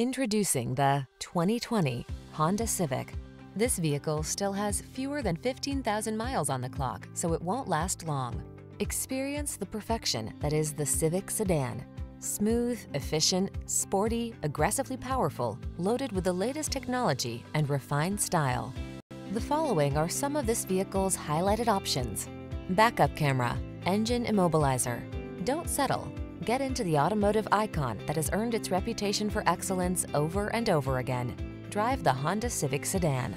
Introducing the 2020 Honda Civic. This vehicle still has fewer than 15,000 miles on the clock, so it won't last long. Experience the perfection that is the Civic sedan. Smooth, efficient, sporty, aggressively powerful, loaded with the latest technology and refined style. The following are some of this vehicle's highlighted options. Backup camera, engine immobilizer. Don't settle. Get into the automotive icon that has earned its reputation for excellence over and over again. Drive the Honda Civic Sedan.